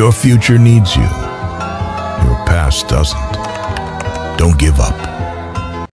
Your future needs you. Your past doesn't. Don't give up.